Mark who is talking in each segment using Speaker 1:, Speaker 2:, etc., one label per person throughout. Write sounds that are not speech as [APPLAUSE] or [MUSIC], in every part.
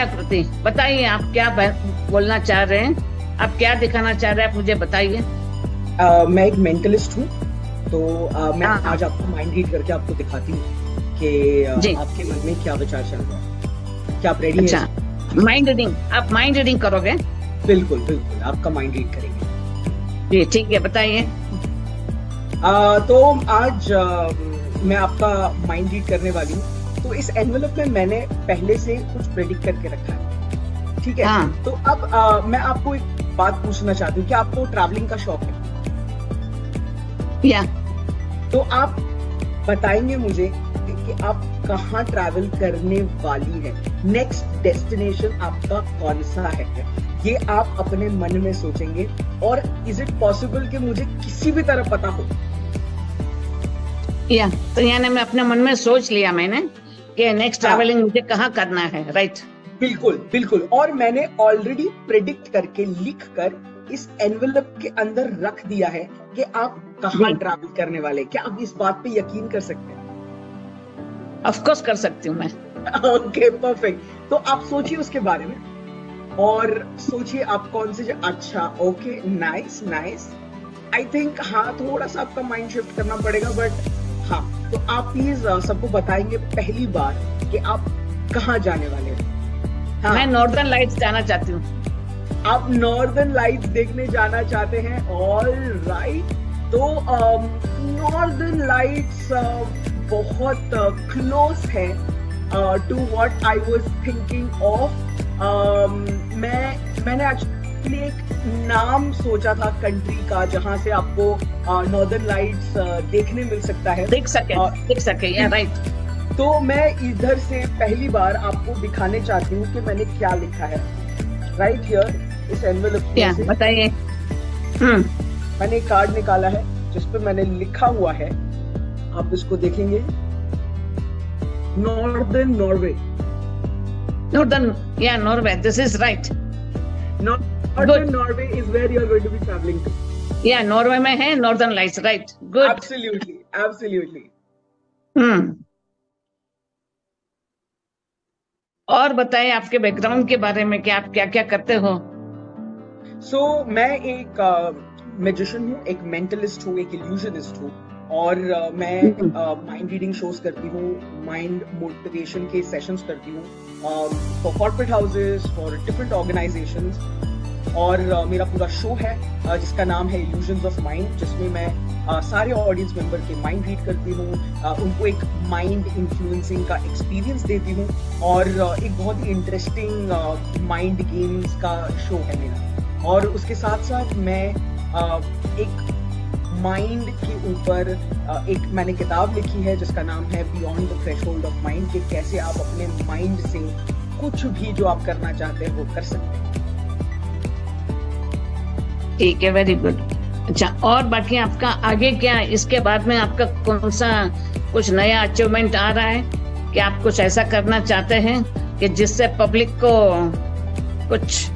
Speaker 1: या कृति? बताइए आप क्या बोलना चाह रहे हैं? आप क्या दिखाना चाह रहे हैं? आप मुझे बताइए।
Speaker 2: मैं एक मेंटलिस्ट हूँ तो आ, मैं हाँ, आज आपको माइंड रीड करके आपको दिखाती हूँ कि आपके मन में क्या विचार चल रहा है। क्या आप रेडी अच्छा।
Speaker 1: माइंड रीडिंग आप माइंड रीडिंग करोगे?
Speaker 2: बिल्कुल बिल्कुल। आपका माइंड रीड करेंगे।
Speaker 1: जी ठीक है बताइए।
Speaker 2: तो आज आ, मैं आपका माइंड रीड करने वाली हूँ। तो इस एनवेलप में मैंने पहले से कुछ प्रेडिक्ट करके रखा है। ठीक है? हाँ. तो अब आ, मैं आपको एक बात पूछना चाहती हूँ कि आपको ट्रैवलिंग का शौक है?
Speaker 1: या
Speaker 2: तो आप बताएँगे मुझे कि आप कहाँ ट्रैवल करने वाली है? नेक्स्ट डेस्टिनेशन आपका कौन सा है? ये आप अपने मन में सोचेंगे और इज़ इट पॉसिबल कि मुझे किसी भी तरह पता हो?
Speaker 1: या तो यानी मैं अपने मन में सोच लिया मैंने कि नेक्स्ट ट्रैवलिंग हाँ। मुझे कहाँ करना है राइट
Speaker 2: बिल्कुल बिल्कुल। और मैंने ऑलरेडी प्रिडिक्ट करके लिख कर इस एनवेलप के अंदर रख दिया है कि आप कहाँ ट्रैवल करने वाले क्या आप इस बात पे यकीन कर सकते हैं?
Speaker 1: ऑफ़ कोर्स कर सकती हूँ मैं।
Speaker 2: ओके परफेक्ट तो आप सोचिए उसके बारे में। और सोचिए आप कौन से अच्छा okay nice nice I think हाँ थोड़ा सा आपका माइंड शिफ्ट करना पड़ेगा बट हाँ तो आप प्लीज़ सबको बताएँगे पहली बार कि आप कहाँ जाने वाले हैं।
Speaker 1: हाँ, मैं नॉर्दर्न लाइट्स जाना चाहती हूँ।
Speaker 2: आप नॉर्दर्न लाइट्स देखने जाना चाहते हैं ऑल राइट तो नॉर्दर्न लाइट्स बहुत क्लोज uh, है to what I was thinking of मैं मैंने एक्चुअली एक नाम सोचा था कंट्री का जहाँ से आपको नॉर्दर्न लाइट्स देखने मिल सकता है।
Speaker 1: देख सके आ, देख सके या राइट
Speaker 2: तो मैं इधर से पहली बार आपको दिखाने चाहती हूँ कि मैंने क्या लिखा है। राइट हियर इस एनवेलप
Speaker 1: बताइए।
Speaker 2: हम्म। मैंने एक कार्ड निकाला है जिसपे मैंने लिखा हुआ है। आप इसको देखेंगे। नॉर्दर्न नॉर्वे
Speaker 1: नॉर्दर्न या Norway this is right
Speaker 2: Northern Norway is where you are going to be traveling to.
Speaker 1: Yeah, Norway में है Northern Lights, right? Good.
Speaker 2: Absolutely, absolutely.
Speaker 1: Hmm. और बताएँ आपके बैकग्राउंड के बारे में कि आप क्या क्या करते हो
Speaker 2: सो so, मैं एक मैजिशियन uh, हूँ एक मेंटलिस्ट हूँ एक इल्यूजनिस्ट हूँ और uh, मैं माइंड रीडिंग शोज़ करती हूँ माइंड मोटिवेशन के सेशंस करती हूँ for corporate houses for different organisations और uh, मेरा पूरा शो है uh, जिसका नाम है इल्यूजन ऑफ़ माइंड जिसमें मैं uh, सारे ऑडियंस मेंबर के माइंड रीड करती हूँ उनको एक माइंड इन्फ्लुएंसिंग का एक्सपीरियंस देती हूँ और एक बहुत ही इंटरेस्टिंग माइंड गेम्स का शो है मेरा। और उसके साथ साथ मैं एक माइंड के ऊपर एक मैंने किताब लिखी है जिसका नाम है beyond the thresh of mind कि कैसे आप अपने माइंड से कुछ भी जो आप करना चाहते हैं वो कर सकते हैं।
Speaker 1: ठीक है वेरी गुड अच्छा और बाकी आपका आगे क्या इसके बाद में आपका कौन सा कुछ नया अचीवमेंट आ रहा है? कि आप कुछ ऐसा करना चाहते हैं कि जिससे पब्लिक को कुछ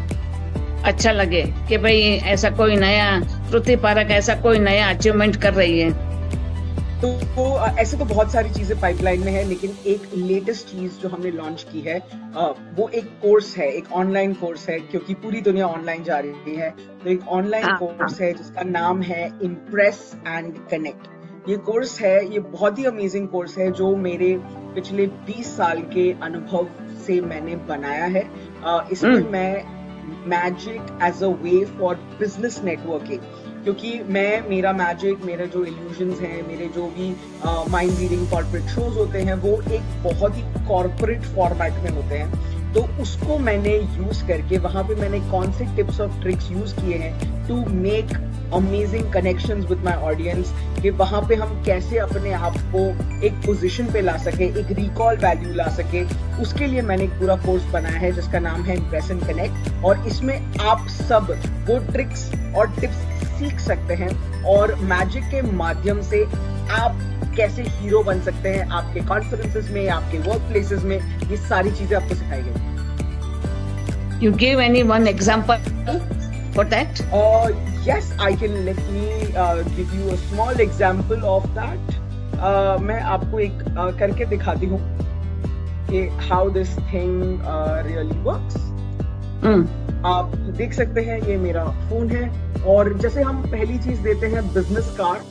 Speaker 1: अच्छा लगे कि भाई ऐसा कोई नया श्रुति पारक ऐसा कोई नया अचीवमेंट कर रही है?
Speaker 2: तो, तो ऐसे तो बहुत सारी चीज़ें पाइपलाइन में है लेकिन एक लेटेस्ट चीज़ जो हमने लॉन्च की है वो एक कोर्स है एक ऑनलाइन कोर्स है क्योंकि पूरी दुनिया ऑनलाइन जा रही है तो एक ऑनलाइन हाँ, कोर्स हाँ. जिसका नाम है इम्प्रेस एंड कनेक्ट ये कोर्स है ये बहुत ही अमेजिंग कोर्स है जो मेरे पिछले 20 साल के अनुभव से मैंने बनाया है इसमें हम्म। मैं magic as a way for business networking क्योंकि मैं, मेरा मैजिक मेरे जो इल्यूजन हैं, मेरे जो भी माइंड रीडिंग कॉर्पोरेट शोज़ होते हैं, वो एक बहुत ही कॉर्पोरेट फॉर्मेट में होते हैं। तो उसको मैंने यूज़ करके, वहाँ पे मैंने कौन से टिप्स और ट्रिक्स यूज़ किए हैं to make amazing connection with my audience कि वहाँ पे हम कैसे अपने आप को एक पोजिशन पे ला सके, एक रिकॉल वैल्यू ला सके। उसके लिए मैंने एक पूरा कोर्स बनाया है जिसका नाम है इम्प्रेस एंड कनेक्ट और इसमें आप सब वो ट्रिक्स और टिप्स सीख सकते हैं और मैजिक के माध्यम से आप कैसे हीरो बन सकते हैं, आपके कॉन्फ्रेंसेस में, आपके वर्क प्लेसेस में, ये सारी चीज़ें आपको सिखाई गई।
Speaker 1: You give any one example for that
Speaker 2: yes I can let me give you a small example of that मैं आपको एक uh, करके दिखाती हूँ कि how this thing really works आप देख सकते हैं ये मेरा फ़ोन है और जैसे हम पहली चीज़ देते हैं बिज़नेस कार्ड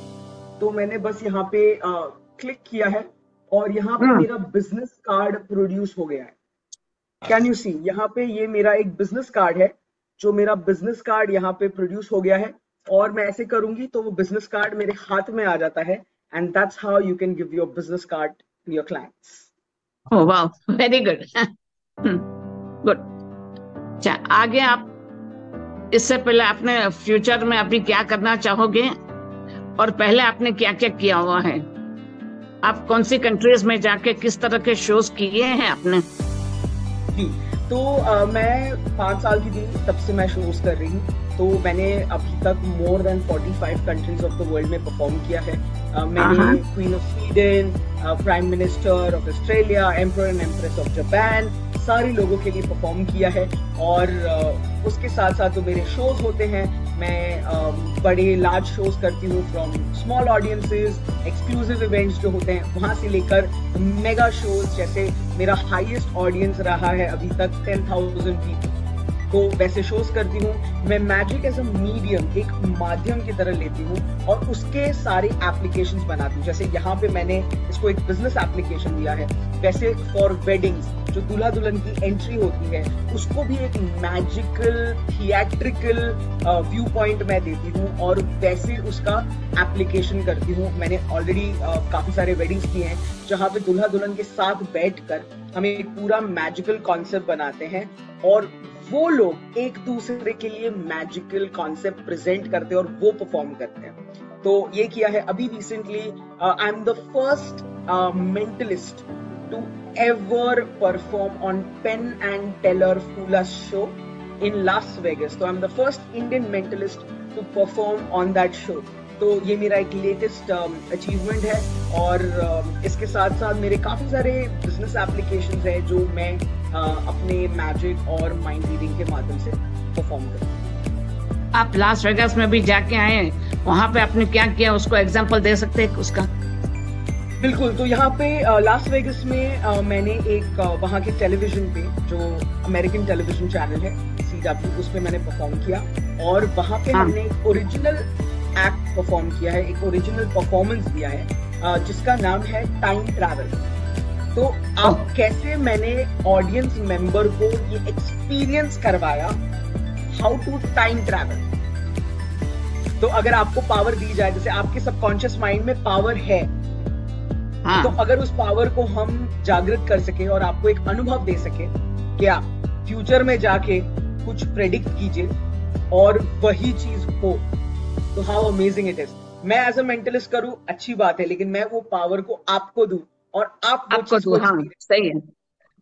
Speaker 2: तो मैंने बस यहाँ पे क्लिक किया है और यहाँ पे हाँ। मेरा बिज़नेस कार्ड प्रोड्यूस हो गया है। कैन यू सी यहाँ पे ये मेरा एक बिज़नेस कार्ड है। जो मेरा बिज़नेस कार्ड यहाँ पे प्रोड्यूस हो गया है और मैं ऐसे करूँगी तो वो बिज़नेस कार्ड मेरे हाथ में आ जाता है and that's how you can give your business card to your clients
Speaker 1: oh wow very good good अच्छा आगे आप इससे पहले आपने फ्यूचर में अभी क्या करना चाहोगे? और पहले आपने क्या क्या किया हुआ है? आप कौन सी कंट्रीज़ में जाके किस तरह के शोज़ किए हैं आपने?
Speaker 2: जी तो मैं पाँच साल की थी तब से मैं शोज़ कर रही हूँ। तो मैंने अभी तक more than 45 countries of the world में परफॉर्म किया है। मैंने queen of Sweden prime minister of Australia emperor and empress of Japan सारे लोगों के लिए परफॉर्म किया है। और उसके साथ साथ जो मेरे शोज़ होते हैं मैं बड़े लार्ज शोज़ करती हूँ from small audiences exclusive events जो होते हैं, वहाँ से लेकर मेगा शोज़ जैसे मेरा हाईएस्ट ऑडियंस रहा है अभी तक टेन थाउज़ेंड पीपल तो वैसे शोज़ करती हूँ। मैं मैजिक एज अ मीडियम एक माध्यम की तरह लेती हूँ और उसके सारे एप्लीकेशन बनाती हूँ। जैसे यहाँ पे मैंने इसको एक बिज़नेस एप्लीकेशन दिया है। वैसे फॉर वेडिंग्स जो दूल्हा दुल्हन की एंट्री होती है, उसको भी एक मैजिकल थिएट्रिकल व्यू पॉइंट मैं देती हूँ और वैसे उसका एप्लीकेशन करती हूँ। मैंने ऑलरेडी काफ़ी सारे वेडिंग्स किए हैं, जहाँ पे दूल्हा दुल्हन के साथ बैठकर हम एक पूरा मैजिकल कॉन्सेप्ट बनाते हैं और वो लोग एक दूसरे के लिए मैजिकल कॉन्सेप्ट प्रेजेंट करते हैं और वो परफॉर्म करते हैं। तो ये किया है अभी recently I am the first mentalist to ever perform on Penn and Teller Fool Us show in Las Vegas तो I am the first Indian mentalist to perform on that show तो ये मेरा एक लेटेस्ट अचीवमेंट um, है और uh, इसके साथ साथ मेरे काफ़ी सारे बिज़नेस एप्लीकेशन है जो मैं अपने मैजिक और माइंड रीडिंग के माध्यम से परफॉर्म करते
Speaker 1: आप लास वेगास में भी जाके आए वहाँ पे आपने क्या किया उसको एग्ज़ाम्पल दे सकते हैं उसका?
Speaker 2: बिल्कुल तो यहाँ पे लास वेगस में आ, मैंने एक वहाँ के टेलीविज़न पे जो अमेरिकन टेलीविज़न चैनल है सी डब्ल्यू उस पर मैंने परफॉर्म किया। और वहाँ पे हाँ. हमने ओरिजिनल एक्ट परफॉर्म किया है एक ओरिजिनल परफॉर्मेंस दिया है जिसका नाम है टाइम ट्रैवल तो आप कैसे मैंने ऑडियंस मेंबर को ये एक्सपीरियंस करवाया? हाउ टू टाइम ट्रैवल तो अगर आपको पावर दी जाए जैसे आपके सबकॉन्शियस माइंड में पावर है हाँ. तो अगर उस पावर को हम जागृत कर सके और आपको एक अनुभव दे सके क्या फ्यूचर में जाके कुछ प्रेडिक्ट कीजिए और वही चीज़ हो तो हाउ अमेजिंग इट इज़ मैं एज अ मेंटलिस्ट करूँ अच्छी बात है लेकिन मैं वो पावर को आपको दू और आप
Speaker 1: आपको तो हाँ सही है।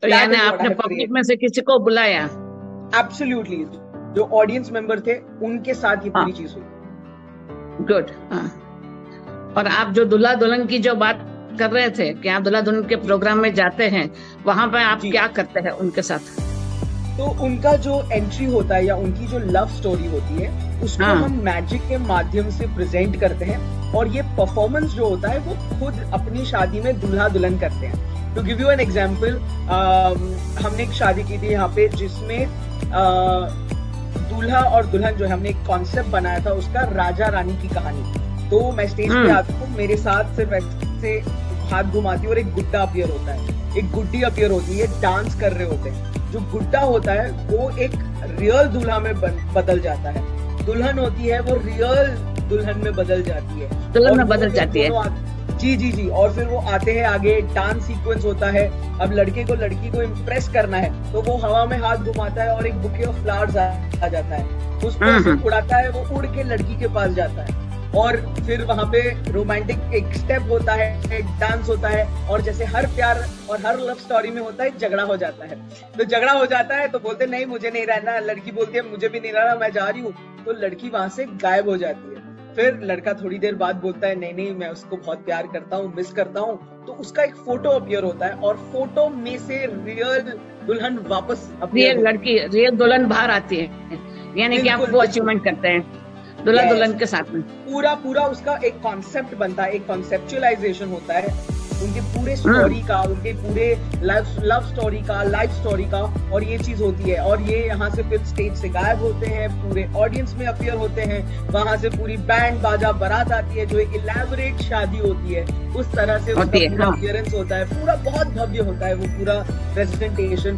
Speaker 1: तो यानी आपने पब्लिक में से किसी को बुलाया।
Speaker 2: एब्सोल्युटली जो ऑडियंस मेंबर थे उनके साथ ये हाँ. पूरी चीज़ हुई।
Speaker 1: गुड हाँ. और आप जो दुल्हा दुल्हन की जो बात कर रहे थे कि आप दुल्हा दुल्हन के प्रोग्राम में जाते हैं वहाँ पर आप क्या करते हैं उनके साथ?
Speaker 2: तो उनका जो एंट्री होता है या उनकी जो लव स्टोरी होती है उसको हाँ. हम मैजिक के माध्यम से प्रेजेंट करते हैं और ये परफॉर्मेंस जो होता है वो खुद अपनी शादी में दूल्हा दुल्हन करते हैं। To give you an example हमने एक शादी की थी यहाँ पे जिसमें दूल्हा और दुल्हन जो है हमने एक कॉन्सेप्ट बनाया था उसका राजा रानी की कहानी। तो मैं स्टेज पे हम्म। आती हूँ मेरे साथ सिर्फ़ ऐसे हाथ घुमाती हूँ और एक गुड्डा अपियर होता है। एक गुड्डी अपियर होती है डांस कर रहे होते हैं। जो गुड्डा होता है वो एक रियल दूल्हा में बदल जाता है। दुल्हन होती है वो रियल दुल्हन में बदल जाती है।
Speaker 1: दुल्हन में बदल जाती है।
Speaker 2: जी जी जी और फिर वो आते हैं आगे डांस सीक्वेंस होता है। अब लड़के को लड़की को इम्प्रेस करना है तो वो हवा में हाथ घुमाता है और एक बुके ऑफ़ फ्लावर्स आ जाता है। उसको हम्म, हम्म। उड़ाता है वो उड़ के लड़की के पास जाता है। और फिर वहाँ पे रोमांटिक एक स्टेप होता है एक डांस होता है और जैसे हर प्यार और हर लव स्टोरी में होता है झगड़ा हो जाता है। तो झगड़ा हो जाता है तो बोलते नहीं मुझे नहीं रहना। लड़की बोलती है मुझे भी नहीं रहना मैं जा रही हूँ। तो लड़की वहाँ से गायब हो जाती है। फिर लड़का थोड़ी देर बाद बोलता है नहीं नहीं मैं उसको बहुत प्यार करता हूँ मिस करता हूँ। तो उसका एक फ़ोटो अपियर होता है और फ़ोटो में से रियल दुल्हन वापस
Speaker 1: रियल लड़की रियल दुल्हन बाहर आती है। यानी कि आप वो अचीवमेंट करते हैं दुल्हन दुल्हन के साथ में।
Speaker 2: पूरा पूरा उसका एक कॉन्सेप्ट बनता है एक कॉन्सेप्चुअलाइजेशन होता है। उनके पूरे स्टोरी हाँ। का उनके पूरे लव स्टोरी का लाइफ स्टोरी का और ये चीज़ होती है। और ये यहाँ से फिर स्टेज से गायब होते हैं पूरे ऑडियंस में अपियर होते हैं। वहाँ से पूरी बैंड बाजा बारात आती है जो एक इलेबोरेट शादी होती है। उस तरह से उसका पूरा अपियरेंस हाँ। होता है। पूरा बहुत भव्य होता है वो पूरा प्रेजेंटेशन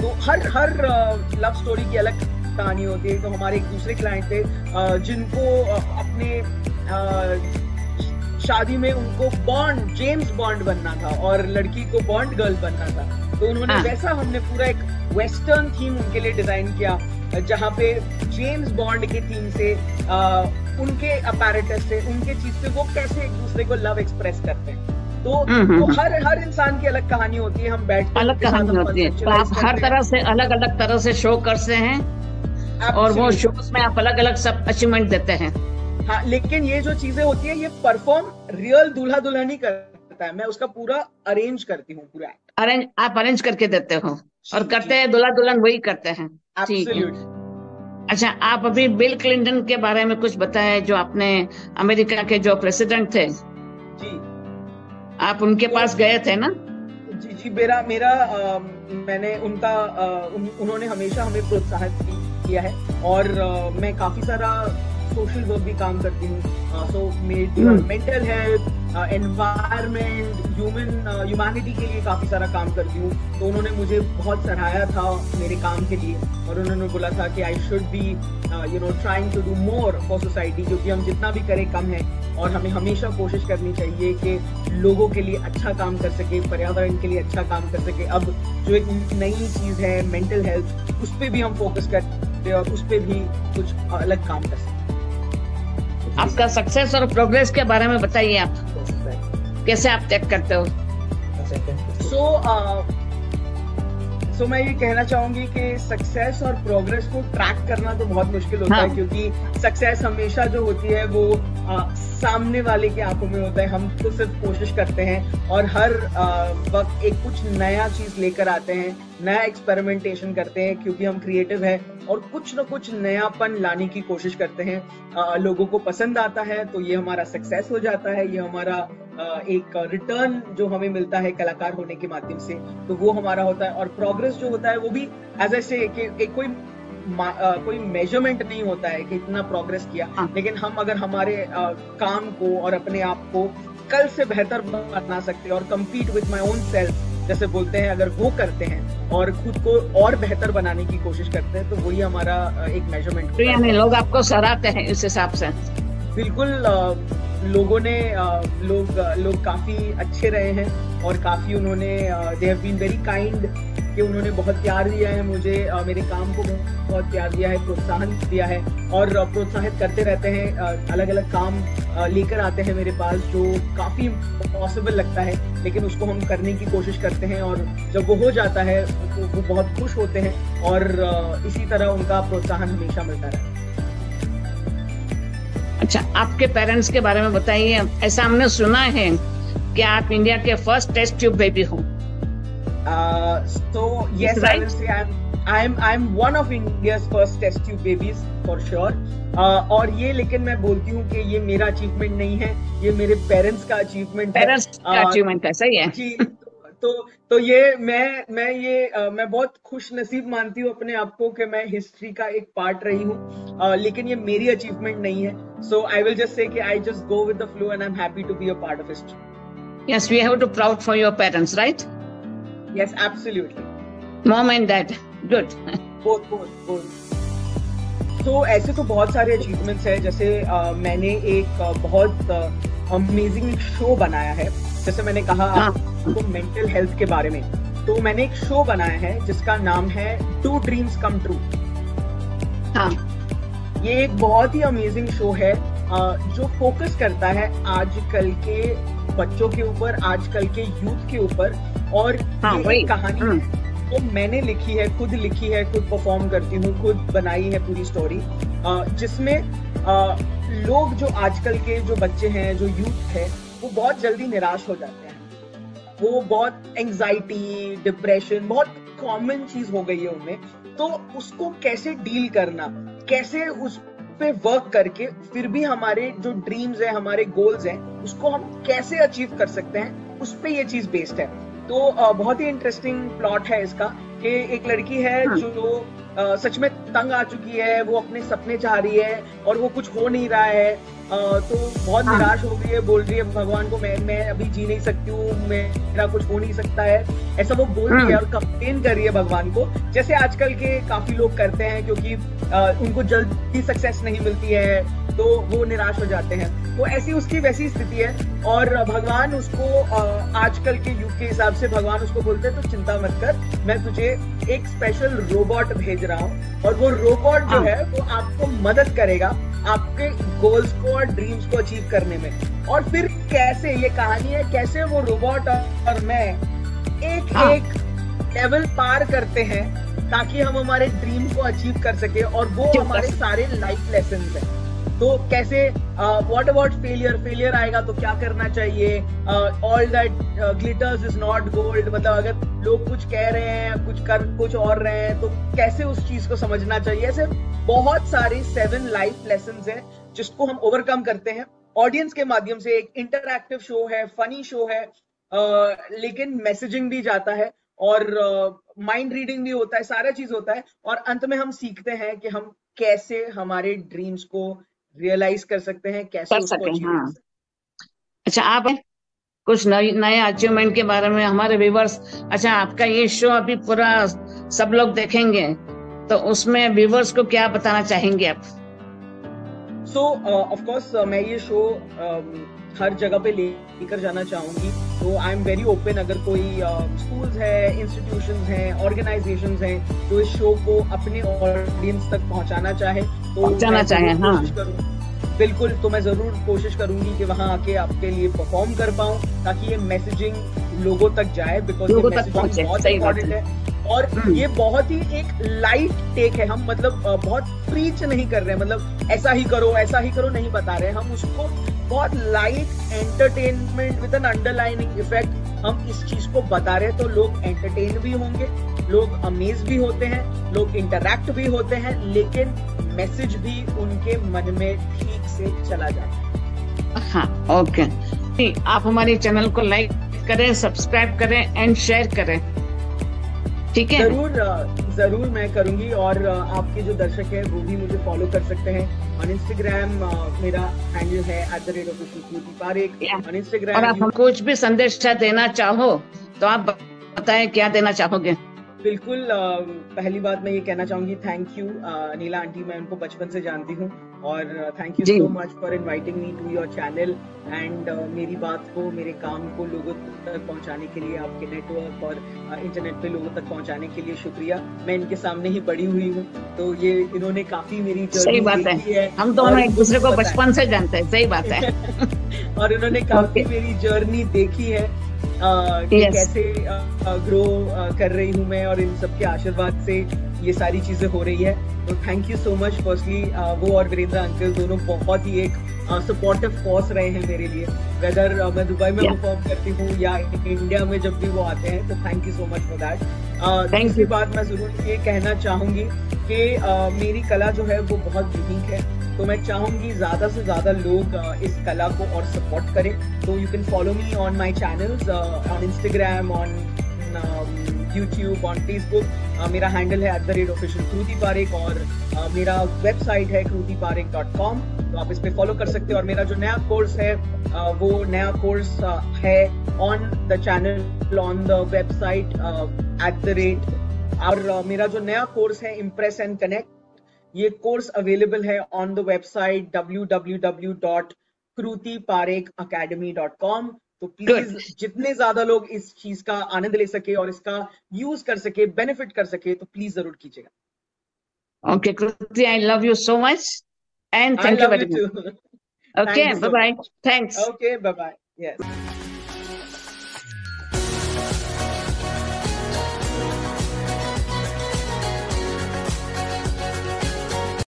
Speaker 2: तो हर हर लव स्टोरी की अलग कहानी होती है। तो हमारे एक दूसरे क्लाइंट थे जिनको अपने शादी में उनको बॉन्ड जेम्स बॉन्ड बनना था और लड़की को बॉन्ड गर्ल बनना था। तो उन्होंने हाँ। वैसा हमने पूरा एक वेस्टर्न थीम उनके लिए डिज़ाइन किया जहाँ पे जेम्स बॉन्ड के थीम से आ, उनके अपैरेटस से उनके चीज़ से वो कैसे एक दूसरे को लव एक्सप्रेस करते हैं। तो, तो। हर हर इंसान की अलग कहानी होती है हम बैठ
Speaker 1: अलग कहानी होती है। तो आप हर तरह से अलग अलग तरह से शो करते हैं और वो शोज़ में आप अलग अलग सब अचीवमेंट देते हैं।
Speaker 2: हाँ लेकिन ये जो चीज़ें होती है ये परफॉर्म रियल दूल्हा दुल्हन ही करता है। मैं उसका पूरा अरेंज करती हूँ पूरा
Speaker 1: अरेंज आप अरेंज करके देते हो और करते हैं दूल्हा दुल्हन वही करते हैं। अच्छा आप अभी बिल क्लिंटन के बारे में कुछ बताया जो आपने अमेरिका के जो प्रेसिडेंट थे। जी। आप उनके तो, पास गए थे ना?
Speaker 2: जी जी मेरा मेरा आ, मैंने उनका आ, उन, उन्होंने हमेशा हमें प्रोत्साहित किया है। और आ, मैं काफ़ी सारा सोशल वर्क भी काम करती हूँ। So mental health environment human humanity के लिए काफ़ी सारा काम करती हूँ। तो उन्होंने मुझे बहुत सराहाया था मेरे काम के लिए और उन्होंने बोला था कि I should be you know trying to do more for society क्योंकि हम जितना भी करें कम है। और हमें हमेशा कोशिश करनी चाहिए कि लोगों के लिए अच्छा काम कर सके पर्यावरण के लिए अच्छा काम कर सके। अब जो एक नई चीज़ है मेंटल हेल्थ उस पर भी हम फोकस करते हैं और उस पर भी कुछ अलग काम कर सकते
Speaker 1: आपका सक्सेस और प्रोग्रेस के बारे में बताइए आप। कैसे आप चेक करते हो?
Speaker 2: सो सो so मैं ये कहना चाहूँगी कि सक्सेस और प्रोग्रेस को ट्रैक करना तो बहुत मुश्किल होता हाँ. है। क्योंकि सक्सेस हमेशा जो होती है वो आ, सामने वाले की आँखों में होता है। हम तो सिर्फ़ कोशिश करते हैं और हर वक्त एक कुछ नया चीज़ लेकर आते हैं। नया एक्सपेरिमेंटेशन करते हैं क्योंकि हम क्रिएटिव है और कुछ न कुछ नयापन लाने की कोशिश करते हैं आ, लोगों को पसंद आता है तो ये हमारा सक्सेस हो जाता है ये हमारा आ, एक रिटर्न जो हमें मिलता है कलाकार होने के माध्यम से तो वो हमारा होता है और प्रोग्रेस जो होता है वो भी एज ए से एक कोई आ, कोई मेज़रमेंट नहीं होता है कि इतना प्रोग्रेस किया हाँ. लेकिन हम अगर हमारे आ, काम को और अपने आप को कल से बेहतर बना सकते और compete with my own self जैसे बोलते हैं अगर वो करते हैं और खुद को और बेहतर बनाने की कोशिश करते हैं तो वही हमारा एक मेज़रमेंट
Speaker 1: यानी लोग आपको सराहते हैं इस हिसाब से।
Speaker 2: बिल्कुल लोगों ने लोग लोग काफ़ी अच्छे रहे हैं और काफ़ी उन्होंने they have been very kind कि उन्होंने बहुत प्यार दिया है मुझे मेरे काम को बहुत प्यार दिया है, प्रोत्साहन दिया है और प्रोत्साहित करते रहते हैं अलग अलग काम लेकर आते हैं मेरे पास जो काफ़ी पॉसिबल लगता है, लेकिन उसको हम करने की कोशिश करते हैं और जब वो हो जाता है तो वो बहुत खुश होते हैं और इसी तरह उनका प्रोत्साहन हमेशा मिलता रहता है।
Speaker 1: अच्छा आपके पेरेंट्स के बारे में बताइए। ऐसा हमने सुना है कि आप इंडिया के फ़र्स्ट टेस्ट ट्यूब बेबी हो।
Speaker 2: So yes right? I will say I'm I'm I'm one of India's first test tube babies for sure. Uh, और ये लेकिन मैं बोलती हूँ कि ये मेरा अचीवमेंट नहीं है ये मेरे पेरेंट्स का अचीवमेंट
Speaker 1: है। पेरेंट्स का अचीवमेंट है सही है।
Speaker 2: जी तो तो ये मैं मैं ये आ, मैं बहुत खुश नसीब मानती हूँ अपने आप को कि मैं हिस्ट्री का एक पार्ट रही हूँ। लेकिन ये मेरी अचीवमेंट नहीं है। सो आई विल जस्ट से कि I just go with the flow and I am happy to be a part of history
Speaker 1: yes we have to proud for your parents right?
Speaker 2: Yes absolutely.
Speaker 1: Mom and dad. Good.
Speaker 2: Both both both. तो ऐसे तो बहुत सारे achievements हैं जैसे आ, मैंने एक आ, बहुत अमेजिंग शो बनाया है। जैसे मैंने कहा हाँ. आपको मेंटल हेल्थ के बारे में। तो मैंने एक शो बनाया है जिसका नाम है टू ड्रीम्स कम ट्रू हाँ। ये एक बहुत ही अमेजिंग शो है जो फोकस करता है आजकल के बच्चों के ऊपर आजकल के यूथ के ऊपर और हाँ, ये एक कहानी हाँ। तो मैंने लिखी है खुद लिखी है खुद परफॉर्म करती हूँ खुद बनाई है पूरी स्टोरी जिसमें लोग जो आजकल के जो बच्चे हैं जो यूथ है वो बहुत जल्दी निराश हो जाते हैं। वो बहुत एंजाइटी डिप्रेशन बहुत कॉमन चीज़ हो गई है उनमें। तो उसको कैसे डील करना? कैसे उस पे वर्क करके फिर भी हमारे जो ड्रीम्स है हमारे गोल्स हैं उसको हम कैसे अचीव कर सकते हैं उस पर ये चीज़ बेस्ड है तो बहुत ही इंटरेस्टिंग प्लॉट है इसका कि एक लड़की है हाँ. जो सच में तंग आ चुकी है वो अपने सपने चाह रही है और वो कुछ हो नहीं रहा है तो बहुत हाँ। निराश हो गई है बोल रही है भगवान को मैं मैं अभी जी नहीं सकती हूँ मेरा कुछ हो नहीं सकता है ऐसा वो बोल रही है हाँ। और कंप्लेन कर रही है भगवान को जैसे आजकल के काफ़ी लोग करते हैं क्योंकि उनको जल्दी सक्सेस नहीं मिलती है तो वो निराश हो जाते हैं। तो ऐसी उसकी वैसी स्थिति है और भगवान उसको आजकल के युग के हिसाब से भगवान उसको बोलते हैं तो चिंता मत कर मैं तुझे एक स्पेशल रोबोट भेज रहा हूँ। और वो रोबोट जो हाँ। है वो आपको मदद करेगा आपके गोल्स को और ड्रीम्स को अचीव करने में। और फिर कैसे ये कहानी है कैसे वो रोबोट और मैं एक हाँ. एक लेवल पार करते हैं ताकि हम हमारे ड्रीम को अचीव कर सके और वो हमारे सारे लाइफ लेसन हैं। तो कैसे व्हाट अबाउट फेलियर फेलियर आएगा तो क्या करना चाहिए? All that glitters is not gold मतलब अगर लोग कुछ कह रहे हैं कुछ कर कुछ और रहे हैं तो कैसे उस चीज़ को समझना चाहिए? ऐसे बहुत सारे सेवन लाइफ लेसन है जिसको हम ओवरकम करते हैं। ऑडियंस के माध्यम से एक इंटरक्टिव शो है फनी शो है uh, लेकिन मैसेजिंग भी जाता है और माइंड uh, रीडिंग भी होता है सारा चीज़ होता है। और अंत में हम सीखते हैं कि हम कैसे हमारे ड्रीम्स को रियलाइज़ कर सकते हैं कैसे कर सके हाँ
Speaker 1: अच्छा आप कुछ नए नए अचीवमेंट के बारे में हमारे व्यूवर्स अच्छा आपका ये शो अभी पूरा सब लोग देखेंगे तो उसमें व्यूवर्स को क्या बताना चाहेंगे आप?
Speaker 2: सो ऑफ़ कोर्स मैं ये शो uh, हर जगह पे लेकर जाना चाहूँगी। तो आई एम वेरी ओपन अगर कोई स्कूल uh, है इंस्टीट्यूशन है ऑर्गेनाइजेशन है जो इस शो को अपने ऑडियंस तक पहुंचाना चाहे तो
Speaker 1: पहुंचाना चाहे हाँ।
Speaker 2: बिल्कुल तो मैं ज़रूर कोशिश करूँगी कि वहाँ आके आपके लिए परफॉर्म कर पाऊँ ताकि ये मैसेजिंग लोगों तक जाए बिकॉज़ ये मैसेजिंग बहुत इंपॉर्टेंट है। और हम्म। ये बहुत ही एक लाइट टेक है। हम मतलब बहुत प्रीच नहीं कर रहे हैं। मतलब ऐसा ही करो ऐसा ही करो नहीं बता रहे हम उसको बहुत light entertainment with an underlining effect हम इस चीज़ को बता रहे हैं। तो लोग एंटरटेन भी होंगे लोग अमेज भी होते हैं लोग इंटरैक्ट भी होते हैं लेकिन मैसेज भी उनके मन में ठीक से चला जाता है।
Speaker 1: हाँ ओके आप हमारे चैनल को लाइक करें सब्सक्राइब करें एंड शेयर करें। ठीक है।
Speaker 2: ज़रूर ज़रूर मैं करूँगी और आपके जो दर्शक है वो भी मुझे फॉलो कर सकते हैं। ऑन इंस्टाग्राम मेरा हैंडल है at the rate of Parekh on Instagram और
Speaker 1: आप कुछ भी संदेश देना चाहो तो आप बताएँ क्या देना चाहोगे?
Speaker 2: बिल्कुल पहली बात मैं ये कहना चाहूँगी थैंक यू नीला आंटी मैं उनको बचपन से जानती हूँ। और thank you so much for inviting me to your channel and मेरी बात को मेरे काम को लोगों तक पहुँचाने के लिए आपके नेटवर्क और इंटरनेट पे लोगों तक पहुँचाने के लिए शुक्रिया। मैं इनके सामने ही बड़ी हुई हूँ तो ये इन्होंने काफ़ी मेरी
Speaker 1: सही बात है, है। हम दोनों एक दूसरे को [LAUGHS] बचपन से जानते हैं सही बात है। [LAUGHS]
Speaker 2: और इन्होंने काफ़ी मेरी जर्नी देखी है कि yes. कैसे ग्रो uh, uh, कर रही हूँ मैं और इन सबके आशीर्वाद से। ये सारी चीज़ें हो रही है। तो thank you so much firstly वो और वीरेंद्र अंकल दोनों बहुत ही एक सपोर्टिव फोर्स रहे हैं मेरे लिए। वेदर uh, मैं दुबई में परफॉर्म yeah. करती हूँ या इंडिया में जब भी वो आते हैं तो thank you so much for that दूसरी बात मैं ज़रूर ये कहना चाहूँगी कि uh, मेरी कला जो है वो बहुत यूनिक है। तो मैं चाहूँगी ज़्यादा से ज़्यादा लोग इस कला को और सपोर्ट करें। तो you can follow me on my channel on Instagram on YouTube on Facebook मेरा हैंडल है at the rate official Kruti Parekh और uh, मेरा वेबसाइट है क्रूति पारेख डॉट कॉम तो आप इस पे फॉलो कर सकते हैं। और मेरा जो नया कोर्स है uh, वो नया कोर्स uh, है on the channel on the website at the rate और uh, मेरा जो नया कोर्स है इम्प्रेस एंड कनेक्ट ये कोर्स अवेलेबल है ऑन द वेबसाइट www.krutiparekhacademy.com तो प्लीज़ जितने ज़्यादा लोग इस चीज़ का आनंद ले सके और इसका यूज़ कर सके बेनिफिट कर सके तो प्लीज़ ज़रूर कीजिएगा।
Speaker 1: Okay Kriti I love you so much and thank you very much okay bye bye thanks
Speaker 2: okay bye bye yes